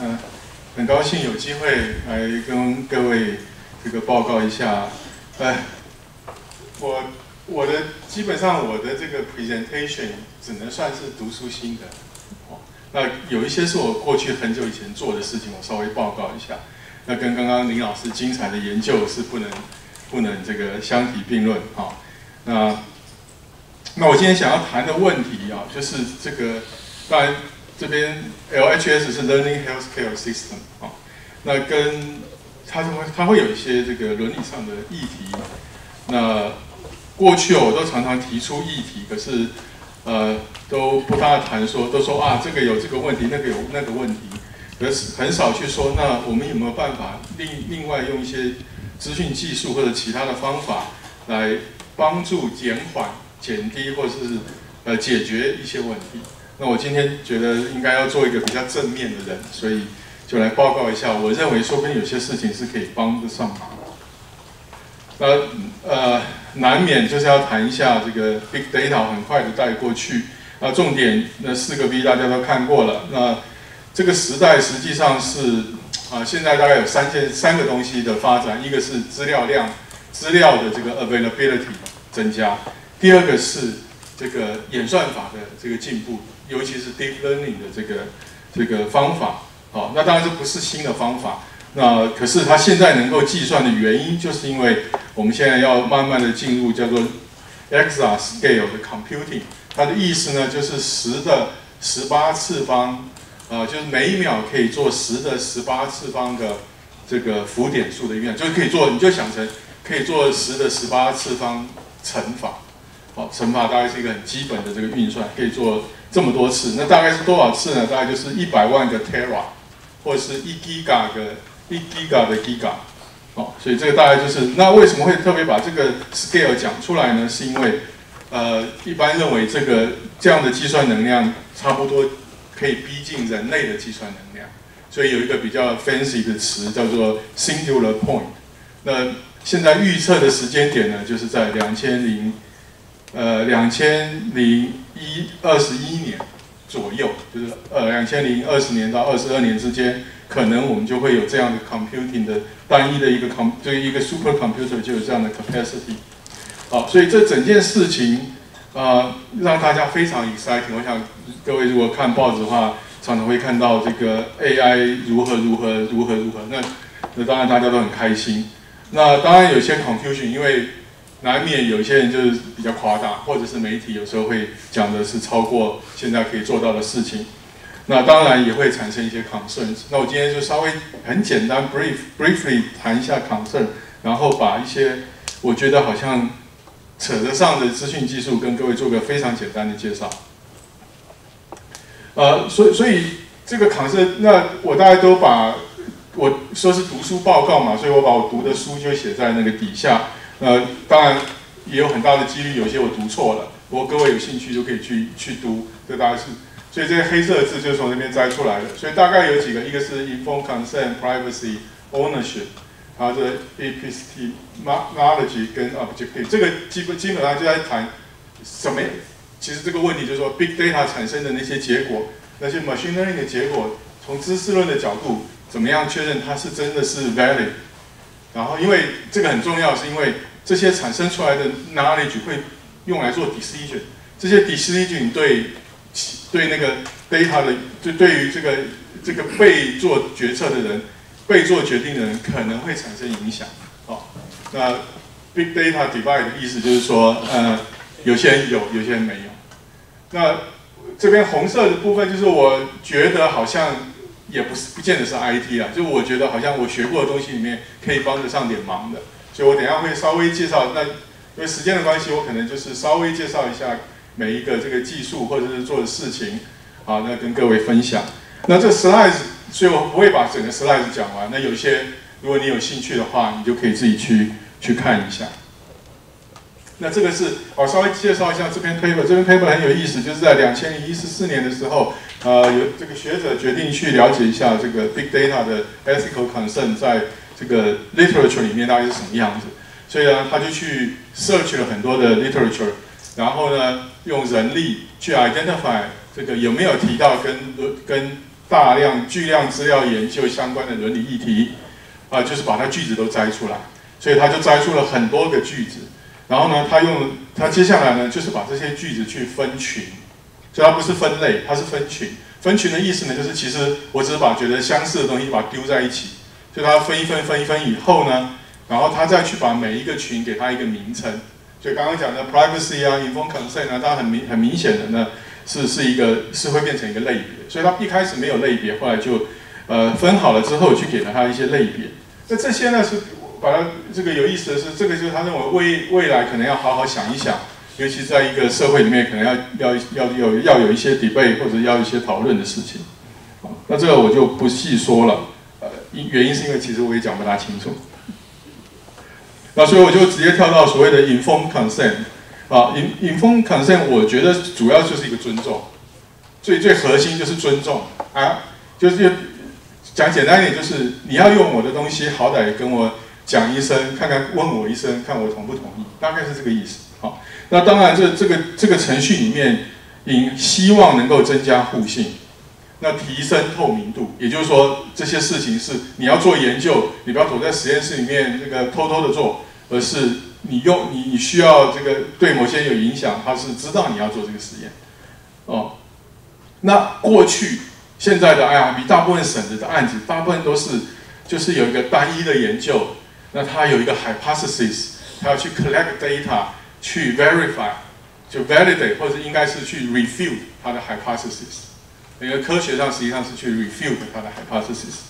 嗯，很高兴有机会来跟各位这个报告一下。哎，我我的基本上我的这个 presentation 只能算是读书心得。哦，那有一些是我过去很久以前做的事情，我稍微报告一下。那跟刚刚林老师精彩的研究是不能不能这个相提并论。啊，那那我今天想要谈的问题啊，就是这个当然。这边 LHS 是 Learning Healthcare System 啊，那跟它就会它会有一些这个伦理上的议题。那过去，我都常常提出议题，可是呃都不大谈说，都说啊这个有这个问题，那个有那个问题，可是很少去说，那我们有没有办法另另外用一些资讯技术或者其他的方法来帮助减缓、减低或者是呃解决一些问题？那我今天觉得应该要做一个比较正面的人，所以就来报告一下。我认为说不定有些事情是可以帮得上忙。那呃，难免就是要谈一下这个 big data，很快的带过去。那重点那四个 B 大家都看过了。那这个时代实际上是啊，现在大概有三件三个东西的发展，一个是资料量，资料的这个 availability 增加；第二个是这个演算法的这个进步。尤其是 deep learning 的这个这个方法，好，那当然这不是新的方法，那可是它现在能够计算的原因，就是因为我们现在要慢慢的进入叫做 exa scale 的 computing，它的意思呢就是十的十八次方，呃，就是每一秒可以做十的十八次方的这个浮点数的运算，就是可以做，你就想成可以做十的十八次方乘法，好，乘法大概是一个很基本的这个运算，可以做。这么多次，那大概是多少次呢？大概就是一百万个 tera，或者是一 giga 的，一 giga 的 giga，哦，所以这个大概就是那为什么会特别把这个 scale 讲出来呢？是因为，呃，一般认为这个这样的计算能量差不多可以逼近人类的计算能量，所以有一个比较 fancy 的词叫做 singular point。那现在预测的时间点呢，就是在两千零。呃，两千零一二十一年左右，就是呃两千零二十年到二十二年之间，可能我们就会有这样的 computing 的单一的一个 com，就一个 super computer 就有这样的 capacity。好，所以这整件事情啊，让大家非常 exciting。我想各位如果看报纸的话，常常会看到这个 AI 如何如何如何如何，那那当然大家都很开心。那当然有些 confusion，因为难免有些人就是比较夸大，或者是媒体有时候会讲的是超过现在可以做到的事情，那当然也会产生一些 concern。那我今天就稍微很简单 brief briefly 谈一下 concern，然后把一些我觉得好像扯得上的资讯技术跟各位做个非常简单的介绍。呃，所以所以这个 concern，那我大家都把我说是读书报告嘛，所以我把我读的书就写在那个底下。呃，当然也有很大的几率，有些我读错了。不过各位有兴趣就可以去去读，这大概是。所以这些黑色的字就是从那边摘出来的。所以大概有几个，一个是 informed consent、privacy、ownership，然后这 epistemology 跟 objective，这个基本基本上就在谈什么？其实这个问题就是说，big data 产生的那些结果，那些 machine learning 的结果，从知识论的角度，怎么样确认它是真的是 valid？然后因为这个很重要，是因为这些产生出来的 knowledge 会用来做 decision，这些 decision 对对那个 data 的，就对于这个这个被做决策的人、被做决定的人可能会产生影响。哦，那 big data divide 的意思就是说，呃，有些人有，有些人没有。那这边红色的部分就是我觉得好像也不是不见得是 IT 啊，就我觉得好像我学过的东西里面可以帮得上点忙的。所以我等下会稍微介绍，那因为时间的关系，我可能就是稍微介绍一下每一个这个技术或者是做的事情，好，那跟各位分享。那这 slides，所以我不会把整个 slides 讲完。那有些如果你有兴趣的话，你就可以自己去去看一下。那这个是我稍微介绍一下这篇 paper，这篇 paper 很有意思，就是在两千零一十四年的时候，呃，有这个学者决定去了解一下这个 big data 的 ethical concern 在。这个 literature 里面大概是什么样子？所以呢，他就去 search 了很多的 literature，然后呢，用人力去 identify 这个有没有提到跟跟大量巨量资料研究相关的伦理议题，啊，就是把它句子都摘出来，所以他就摘出了很多个句子，然后呢，他用他接下来呢，就是把这些句子去分群，所以它不是分类，它是分群。分群的意思呢，就是其实我只是把觉得相似的东西把它丢在一起，就他分一分分一分以后呢，然后他再去把每一个群给它一个名称。所以刚刚讲的 privacy 啊，informed consent 呢，它很明很明显的呢，是是一个是会变成一个类别。所以它一开始没有类别，后来就呃分好了之后去给了它一些类别。那这些呢是把它这个有意思的是，这个就是他认为未未来可能要好好想一想。尤其在一个社会里面，可能要要要有要有一些 debate 或者要一些讨论的事情，那这个我就不细说了。呃，原因是因为其实我也讲不大清楚。那所以我就直接跳到所谓的 informed consent 啊，in informed consent 我觉得主要就是一个尊重，最最核心就是尊重啊，就是讲简单一点，就是你要用我的东西，好歹跟我讲一声，看看问我一声，看我同不同意，大概是这个意思。好。那当然，这这个这个程序里面，应希望能够增加互信，那提升透明度。也就是说，这些事情是你要做研究，你不要躲在实验室里面那个偷偷的做，而是你用你你需要这个对某些有影响，他是知道你要做这个实验。哦，那过去现在的 IRB 大部分审的案子，大部分都是就是有一个单一的研究，那它有一个 hypothesis，它要去 collect data。去 verify，就 validate，或者应该是去 refute 它的 hypothesis。因为科学上实际上是去 refute 它的 hypothesis。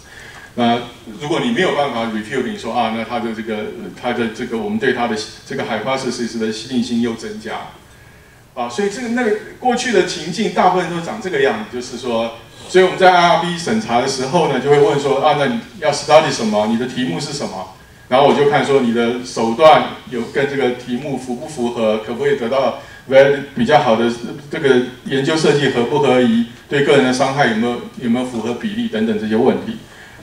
那如果你没有办法 refute，你说啊，那它的这个它的这个我们对它的这个 hypothesis 的信心又增加。啊，所以这个那个过去的情境大部分都长这个样子，就是说，所以我们在 IRB 审查的时候呢，就会问说啊，那你要 study 什么？你的题目是什么？然后我就看说你的手段有跟这个题目符不符合，可不可以得到 very 比较好的这个研究设计合不合宜，对个人的伤害有没有有没有符合比例等等这些问题。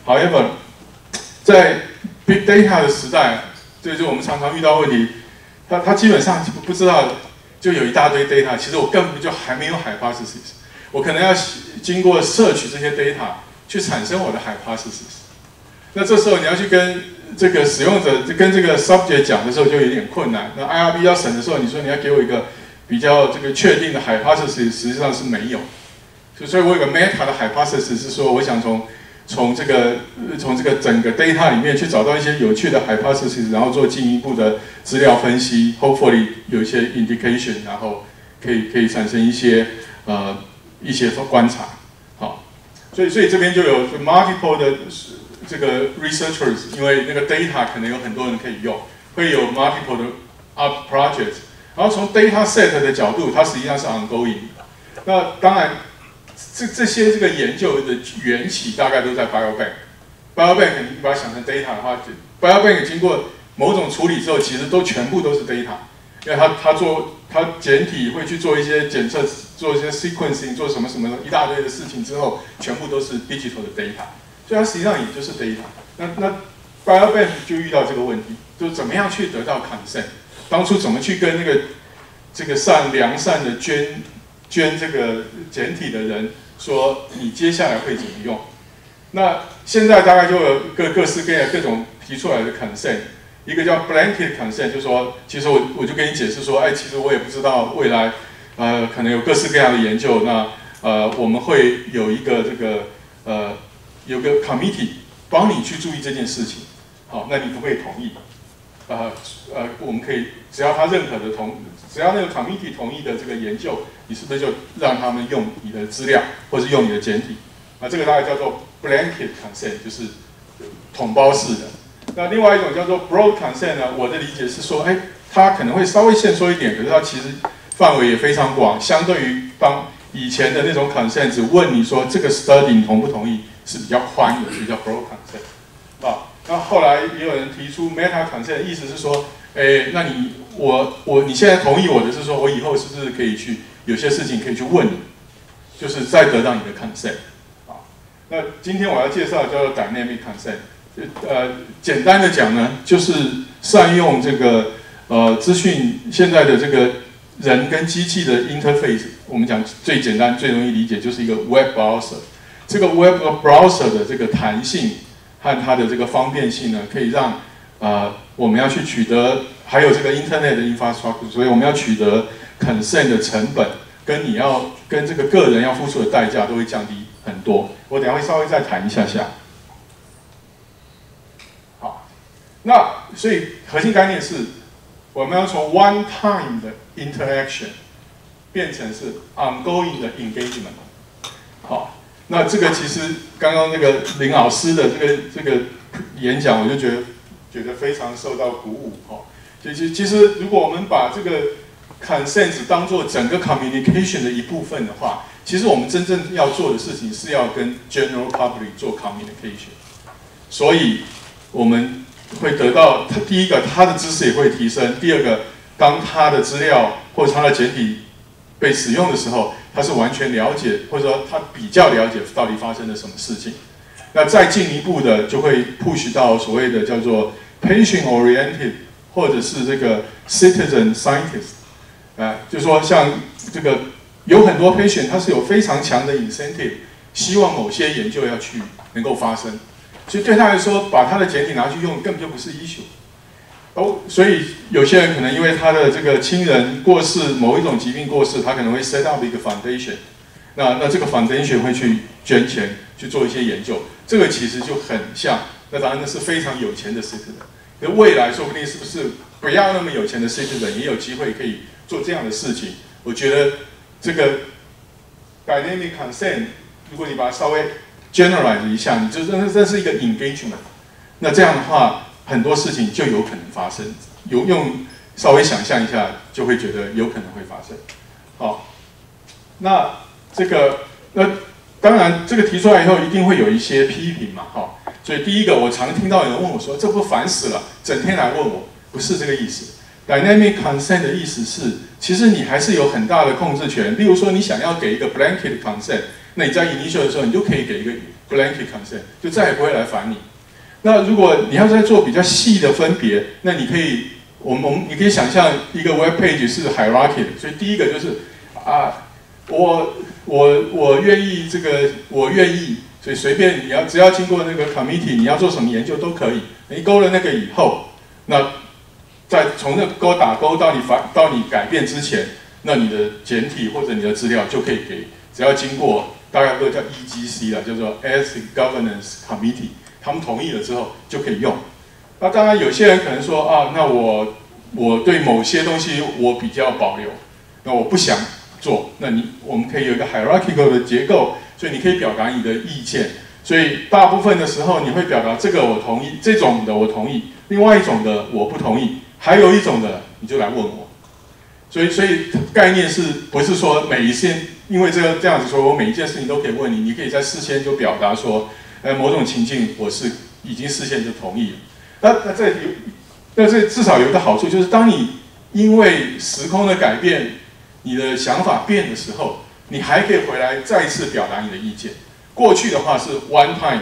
However，在 big data 的时代，这就是我们常常遇到问题，他他基本上不知道就有一大堆 data，其实我根本就还没有 hypothesis，我可能要经过摄取这些 data 去产生我的 hypothesis。那这时候你要去跟这个使用者跟这个 subject 讲的时候就有点困难。那 IRB 要审的时候，你说你要给我一个比较这个确定的 hypothesis，实际上是没有。所以，我有个 meta 的 hypothesis 是说，我想从从这个从这个整个 data 里面去找到一些有趣的 hypothesis，然后做进一步的资料分析，hopefully 有一些 indication，然后可以可以产生一些呃一些观察。好，所以所以这边就有 multiple 的。这个 researchers 因为那个 data 可能有很多人可以用，会有 multiple 的 up project 然后从 data set 的角度，它实际上是 ongoing。那当然，这这些这个研究的缘起大概都在 biobank。biobank 你把它想成 data 的话，biobank 经过某种处理之后，其实都全部都是 data，因为它它做它简体会去做一些检测，做一些 sequencing，做什么什么一大堆的事情之后，全部都是 digital 的 data。所以它实际上也就是 data。那那 biobank 就遇到这个问题，就怎么样去得到 consent？当初怎么去跟那个这个善良善的捐捐这个简体的人说，你接下来会怎么用？那现在大概就有各各式各样各种提出来的 consent。一个叫 blanket consent，就是说，其实我我就跟你解释说，哎，其实我也不知道未来呃可能有各式各样的研究，那呃我们会有一个这个呃。有个 committee 帮你去注意这件事情，好，那你不会同意？呃呃，我们可以只要他认可的同，只要那个 committee 同意的这个研究，你是不是就让他们用你的资料，或是用你的简体？啊，这个大概叫做 blanket consent，就是统包式的。那另外一种叫做 broad consent 呢？我的理解是说，哎，它可能会稍微限缩一点，可是它其实范围也非常广，相对于当以前的那种 consent，只问你说这个 study 你同不同意？是比较宽的，所以叫 broad consent，啊，那后来也有人提出 meta consent，意思是说，哎，那你我我你现在同意我的是说，我以后是不是可以去有些事情可以去问你，就是再得到你的 consent，啊，那今天我要介绍叫做 dynamic consent，呃，简单的讲呢，就是善用这个呃资讯现在的这个人跟机器的 interface，我们讲最简单最容易理解就是一个 web browser。这个 Web Browser 的这个弹性和它的这个方便性呢，可以让啊我们要去取得，还有这个 Internet 的 infrastructure，所以我们要取得 consent 的成本，跟你要跟这个个人要付出的代价都会降低很多。我等下会稍微再谈一下下。好，那所以核心概念是，我们要从 one time 的 interaction 变成是 ongoing 的 engagement。好，那这个其实刚刚那个林老师的这个这个演讲，我就觉得觉得非常受到鼓舞。哈，其实其实如果我们把这个 consent 当做整个 communication 的一部分的话，其实我们真正要做的事情是要跟 general public 做 communication。所以我们会得到，他第一个他的知识也会提升，第二个当他的资料或者他的简体被使用的时候。他是完全了解，或者说他比较了解到底发生了什么事情。那再进一步的，就会 push 到所谓的叫做 patient-oriented，或者是这个 citizen scientist。啊，就说像这个有很多 patient，他是有非常强的 incentive，希望某些研究要去能够发生。所以对他来说，把他的简体拿去用，根本就不是 issue。哦，所以有些人可能因为他的这个亲人过世，某一种疾病过世，他可能会 set up 一个 foundation，那那这个 foundation 会去捐钱去做一些研究，这个其实就很像，那当然那是非常有钱的 citizen，那未来说不定是不是不要那么有钱的 citizen 也有机会可以做这样的事情。我觉得这个 dynamic consent，如果你把它稍微 generalize 一下，你就认为这是一个 engagement，那这样的话。很多事情就有可能发生，有用稍微想象一下，就会觉得有可能会发生。好，那这个那当然这个提出来以后，一定会有一些批评嘛，哈。所以第一个，我常听到有人问我说：“这不烦死了，整天来问我。”不是这个意思。Dynamic consent 的意思是，其实你还是有很大的控制权。例如说，你想要给一个 blanket consent，那你在 initial 的时候，你就可以给一个 blanket consent，就再也不会来烦你。那如果你要再做比较细的分别，那你可以，我们我们你可以想象一个 web page 是 hierarchy，所以第一个就是啊，我我我愿意这个我愿意，所以随便你要只要经过那个 committee，你要做什么研究都可以。你勾了那个以后，那在从那勾打勾到你发到你改变之前，那你的简体或者你的资料就可以给，只要经过大概都叫 EGC 了，叫做 Ethics Governance Committee。他们同意了之后就可以用。那当然，有些人可能说啊，那我我对某些东西我比较保留，那我不想做。那你我们可以有一个 hierarchical 的结构，所以你可以表达你的意见。所以大部分的时候你会表达这个我同意，这种的我同意，另外一种的我不同意，还有一种的你就来问我。所以所以概念是不是说每一件，因为这个这样子说，我每一件事情都可以问你，你可以在事先就表达说。在某种情境，我是已经事先就同意了。那那这有，那这至少有一个好处，就是当你因为时空的改变，你的想法变的时候，你还可以回来再次表达你的意见。过去的话是 one time，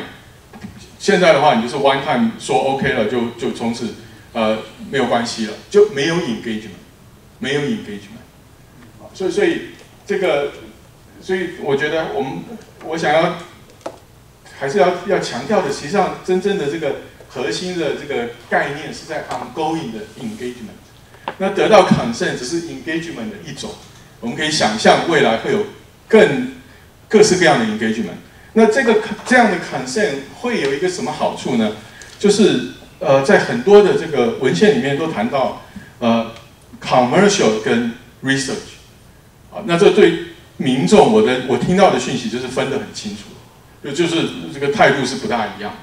现在的话你就是 one time 说 OK 了，就就从此呃没有关系了，就没有 engagement，没有 engagement。所以所以这个，所以我觉得我们我想要。还是要要强调的，实际上真正的这个核心的这个概念是在 ongoing 的 engagement。那得到 consent 只是 engagement 的一种，我们可以想象未来会有更各式各样的 engagement。那这个这样的 consent 会有一个什么好处呢？就是呃，在很多的这个文献里面都谈到呃 commercial 跟 research。啊，那这对民众我的我听到的讯息就是分得很清楚。就就是这个态度是不大一样，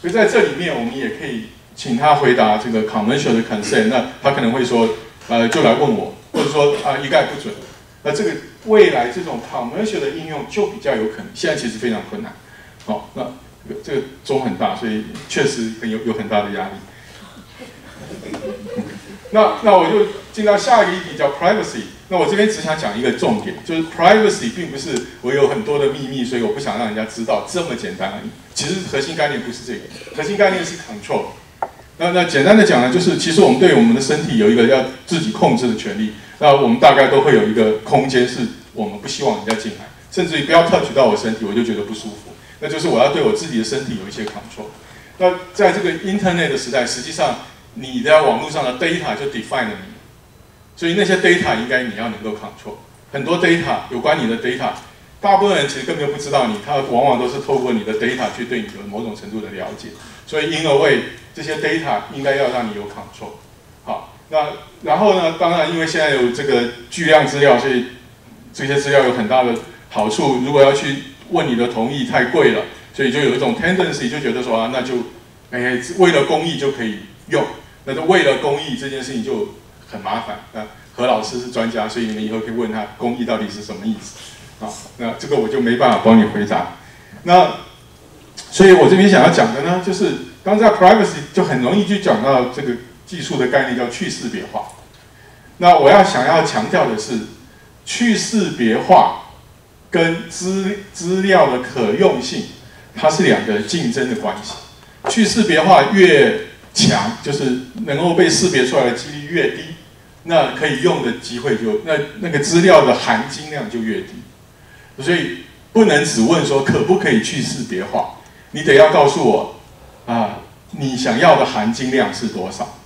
所以在这里面我们也可以请他回答这个 commercial 的 consent，那他可能会说，呃，就来问我，或者说啊一概不准。那这个未来这种 commercial 的应用就比较有可能，现在其实非常困难。好，那这个这个钟很大，所以确实很有有很大的压力。那那我就进到下一个议题，叫 privacy。那我这边只想讲一个重点，就是 privacy 并不是我有很多的秘密，所以我不想让人家知道这么简单而已。其实核心概念不是这个，核心概念是 control。那那简单的讲呢，就是其实我们对我们的身体有一个要自己控制的权利。那我们大概都会有一个空间，是我们不希望人家进来，甚至于不要 touch 到我身体，我就觉得不舒服。那就是我要对我自己的身体有一些 control。那在这个 Internet 的时代，实际上你在网络上的 data 就 define 了你，所以那些 data 应该你要能够 control。很多 data 有关你的 data，大部分人其实根本就不知道你，他往往都是透过你的 data 去对你有某种程度的了解。所以 in a way，这些 data 应该要让你有 control。好，那然后呢？当然，因为现在有这个巨量资料，所以这些资料有很大的好处。如果要去问你的同意，太贵了，所以就有一种 tendency，就觉得说啊，那就哎，为了公益就可以用。那就为了公益这件事情就很麻烦啊。何老师是专家，所以你们以后可以问他公益到底是什么意思啊？那这个我就没办法帮你回答。那所以我这边想要讲的呢，就是刚在 privacy 就很容易去讲到这个技术的概念叫去识别化。那我要想要强调的是，去识别化跟资资料的可用性，它是两个竞争的关系。去识别化越强，就是能够被识别出来的几率越低，那可以用的机会就那那个资料的含金量就越低。所以不能只问说可不可以去识别化，你得要告诉我啊，你想要的含金量是多少？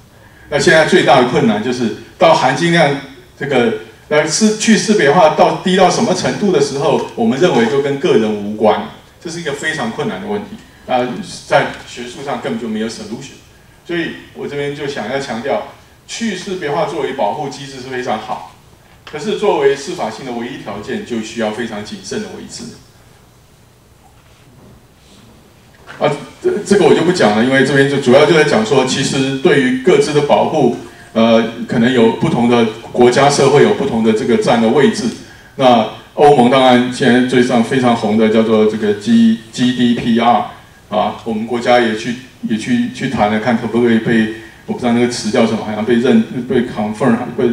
那现在最大的困难就是到含金量这个呃是去识别化到低到什么程度的时候，我们认为就跟个人无关，这是一个非常困难的问题啊，在学术上根本就没有 solution。所以我这边就想要强调，去识别化作为保护机制是非常好，可是作为司法性的唯一条件，就需要非常谨慎的维持。啊，这这个我就不讲了，因为这边就主要就在讲说，其实对于各自的保护，呃，可能有不同的国家社会有不同的这个站的位置。那欧盟当然现在最上非常红的叫做这个 G GDPR 啊，我们国家也去也去去谈了，看可不可以被我不知道那个词叫什么，好像被认被 confirm 被，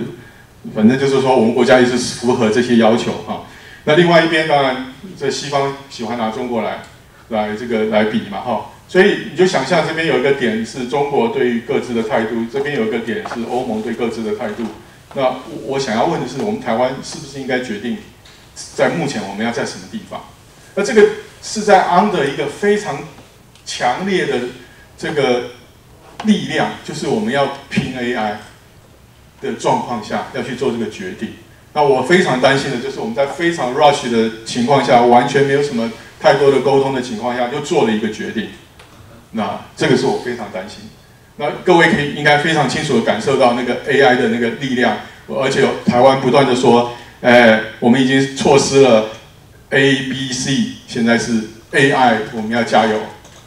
反正就是说我们国家也是符合这些要求啊。那另外一边当然在西方喜欢拿中国来。来这个来比嘛哈，所以你就想象这边有一个点是中国对于各自的态度，这边有一个点是欧盟对各自的态度。那我我想要问的是，我们台湾是不是应该决定在目前我们要在什么地方？那这个是在 under 一个非常强烈的这个力量，就是我们要拼 AI 的状况下要去做这个决定。那我非常担心的就是我们在非常 rush 的情况下，完全没有什么。太多的沟通的情况下，就做了一个决定，那这个是我非常担心。那各位可以应该非常清楚的感受到那个 AI 的那个力量，而且台湾不断的说，哎，我们已经错失了 A、B、C，现在是 AI，我们要加油。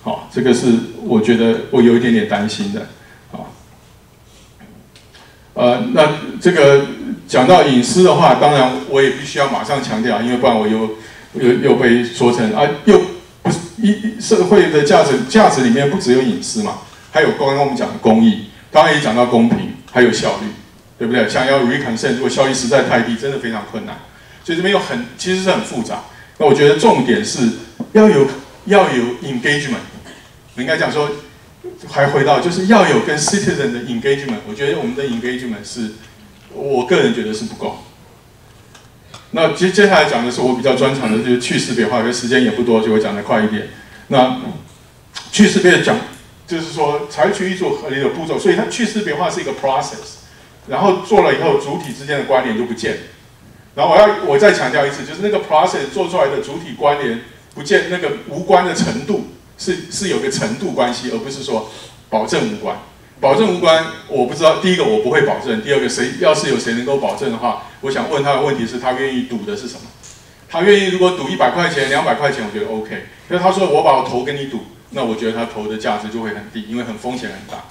好，这个是我觉得我有一点点担心的。啊，呃，那这个讲到隐私的话，当然我也必须要马上强调，因为不然我又。又又被说成啊，又不是一社会的价值价值里面不只有隐私嘛，还有刚刚我们讲的公益，刚刚也讲到公平，还有效率，对不对？想要 reconsent，如果效率实在太低，真的非常困难。所以这边有很其实是很复杂。那我觉得重点是要有要有 engagement，应该讲说，还回到就是要有跟 citizen 的 engagement。我觉得我们的 engagement 是我个人觉得是不够。那接接下来讲的是我比较专长的，就是去识别化，因为时间也不多，就会讲的快一点。那去识别讲，就是说采取一组合理的步骤，所以它去识别化是一个 process，然后做了以后，主体之间的关联就不见。然后我要我再强调一次，就是那个 process 做出来的主体关联不见，那个无关的程度是是有个程度关系，而不是说保证无关。保证无关，我不知道。第一个我不会保证，第二个谁要是有谁能够保证的话，我想问他的问题是他愿意赌的是什么？他愿意如果赌一百块钱、两百块钱，我觉得 OK。可是他说我把我头跟你赌，那我觉得他投的价值就会很低，因为很风险很大。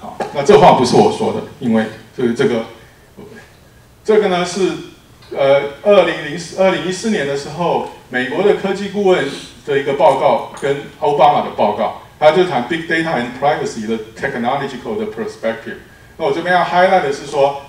好，那这话不是我说的，因为这个这个这个呢是呃二零零四二零一四年的时候，美国的科技顾问的一个报告跟奥巴马的报告。他就谈 big data and privacy 的 technological 的 perspective。那我这边要 highlight 的是说，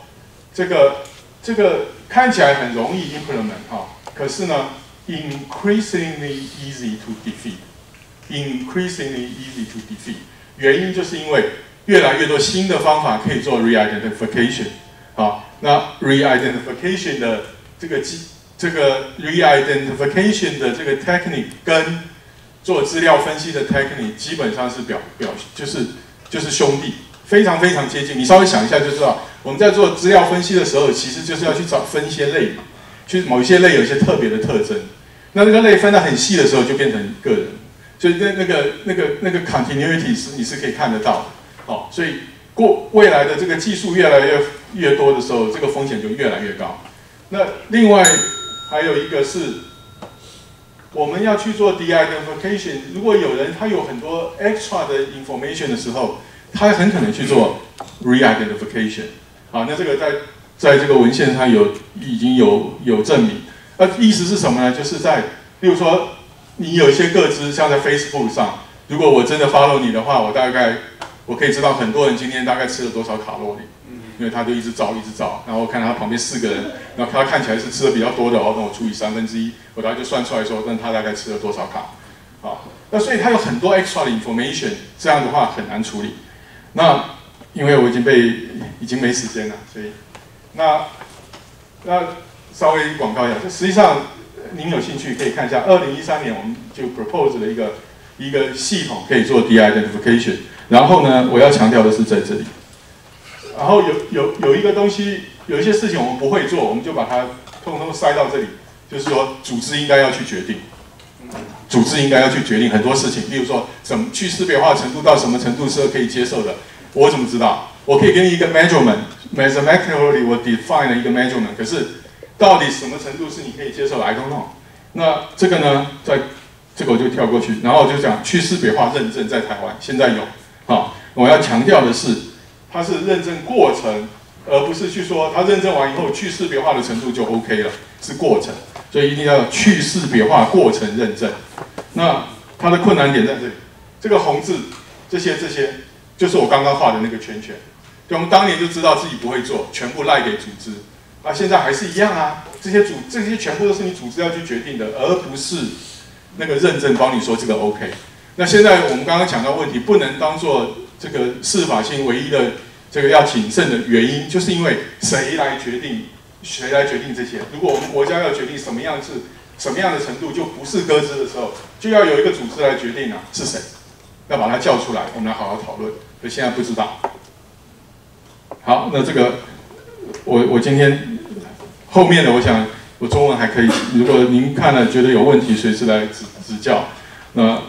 这个这个看起来很容易 implement 哈，可是呢，increasingly easy to defeat，increasingly easy to defeat。原因就是因为越来越多新的方法可以做 re-identification。好，那 re-identification 的这个机这个 re-identification 的这个 technique 跟做资料分析的 technique 基本上是表表就是就是兄弟，非常非常接近。你稍微想一下就知道，我们在做资料分析的时候，其实就是要去找分一些类嘛，去某一些类有些特别的特征。那这个类分得很细的时候，就变成个人。所以那那个那个那个 continuity 是你是可以看得到的。好，所以过未来的这个技术越来越越多的时候，这个风险就越来越高。那另外还有一个是，我们要去做 de-identification。如果有人他有很多 extra 的 information 的时候，他很可能去做 re-identification。好，那这个在在这个文献上有已经有有证明。那意思是什么呢？就是在，例如说，你有一些个资，像在 Facebook 上，如果我真的 follow 你的话，我大概我可以知道很多人今天大概吃了多少卡路里，因为他就一直找一直找，然后看他旁边四个人，然后他看起来是吃的比较多的，哦，那我除以三分之一，我大概就算出来说，那他大概吃了多少卡，好，那所以他有很多 extra 的 information，这样的话很难处理。那因为我已经被已经没时间了，所以那那。稍微广告一下，实际上您有兴趣可以看一下，二零一三年我们就 propose 了一个一个系统可以做 de-identification。然后呢，我要强调的是在这里，然后有有有一个东西，有一些事情我们不会做，我们就把它通通塞到这里，就是说组织应该要去决定，组织应该要去决定很多事情，例如说怎么去识别化程度到什么程度是可以接受的，我怎么知道？我可以给你一个 measurement，mathematically 我 define 了一个 measurement，可是到底什么程度是你可以接受的？I don't know。那这个呢，在这个我就跳过去，然后我就讲去识别化认证在台湾现在有。好，我要强调的是，它是认证过程，而不是去说它认证完以后去识别化的程度就 OK 了，是过程。所以一定要去识别化过程认证。那它的困难点在这里，这个红字，这些这些，就是我刚刚画的那个圈圈。对我们当年就知道自己不会做，全部赖给组织。啊，现在还是一样啊！这些组这些全部都是你组织要去决定的，而不是那个认证帮你说这个 OK。那现在我们刚刚讲到问题，不能当做这个司法性唯一的这个要谨慎的原因，就是因为谁来决定？谁来决定这些？如果我们国家要决定什么样是什么样的程度就不是鸽子的时候，就要有一个组织来决定啊，是谁？要把它叫出来，我们来好好讨论。所以现在不知道。好，那这个我我今天。后面的我想，我中文还可以。如果您看了觉得有问题，随时来指指教。那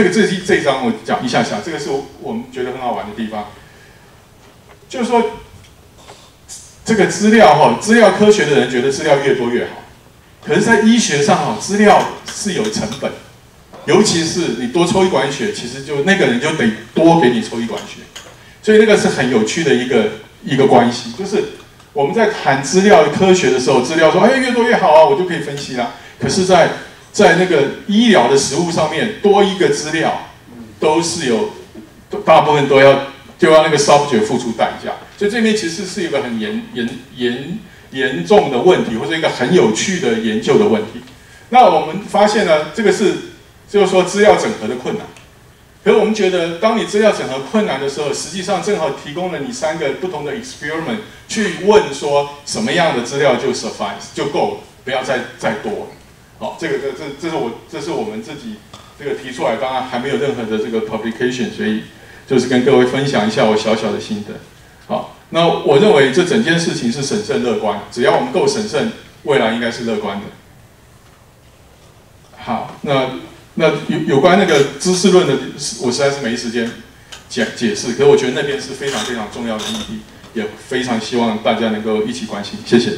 这个这一这一章我讲一下下，这个是我我们觉得很好玩的地方。就是说，这个资料哈，资料科学的人觉得资料越多越好。可是，在医学上哈，资料是有成本，尤其是你多抽一管血，其实就那个人就得多给你抽一管血。所以那个是很有趣的一个一个关系，就是。我们在谈资料科学的时候，资料说哎越多越好啊，我就可以分析啦。可是，在在那个医疗的实物上面，多一个资料都是有大部分都要就要那个 subject 付出代价。所以这边其实是一个很严严严严重的问题，或者一个很有趣的研究的问题。那我们发现呢，这个是就是说资料整合的困难。可是我们觉得，当你资料整合困难的时候，实际上正好提供了你三个不同的 experiment 去问说什么样的资料就 suffice 就够了，不要再再多。好，这个这这这是我这是我们自己这个提出来，当然还没有任何的这个 publication，所以就是跟各位分享一下我小小的心得。好，那我认为这整件事情是审慎乐观，只要我们够审慎，未来应该是乐观的。好，那。那有有关那个知识论的，我实在是没时间解解释。可是我觉得那边是非常非常重要的议题，也非常希望大家能够一起关心。谢谢。